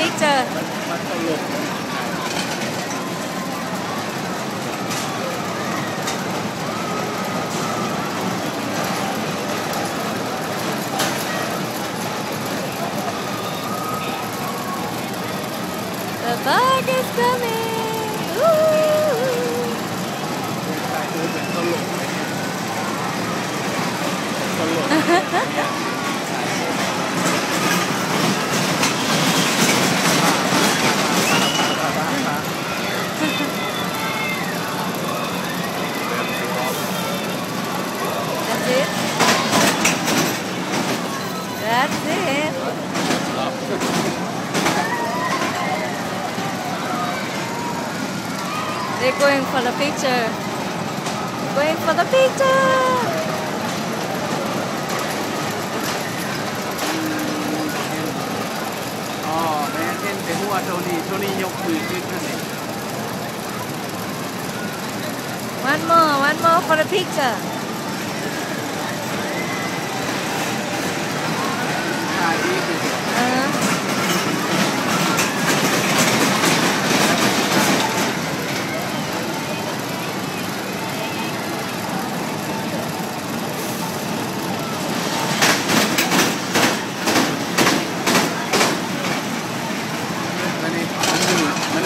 The bug is coming! They're going for the picture. Going for the picture! Oh, the Tony, One more, one more for the picture.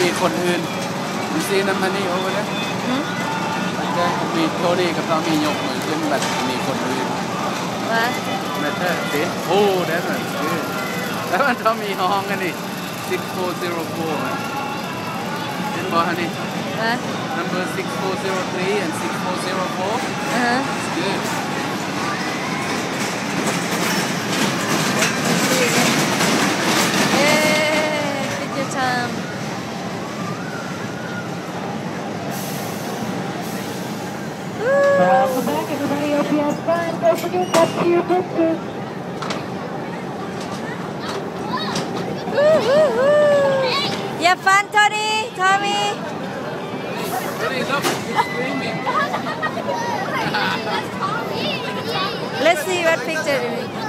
Tony Konun. You see them honey over there? Hmm? Like that, me Tony กับ Tommy ยกมือขึ้นแบบมีคนอื่น What? Better, see? Oh, that's right. Good. แล้วมัน Tommy ห้องกันนี่ six four zero four. เห็นบ่ฮะนี่ What? Number six four zero three and six four zero four. Uh huh. It's good. Everybody. OPS fun. Don't forget that's your pictures. You have fun, Tony? Tommy? Let's see what picture.